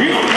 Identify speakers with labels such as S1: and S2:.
S1: Yeah.